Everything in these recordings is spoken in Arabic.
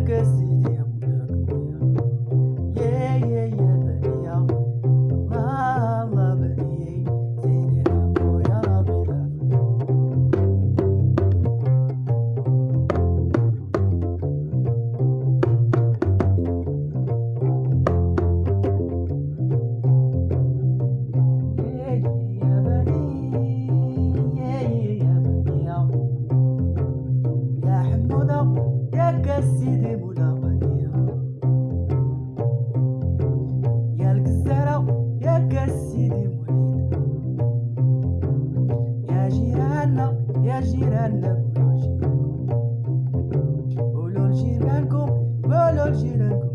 legacy سيدي مولا بنية يا الجزارة يا سيدي مولينا. يا جيراننا يا جيراننا قولوا لجيرانكم قولوا لجيرانكم قولوا لجيرانكم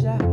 Yeah.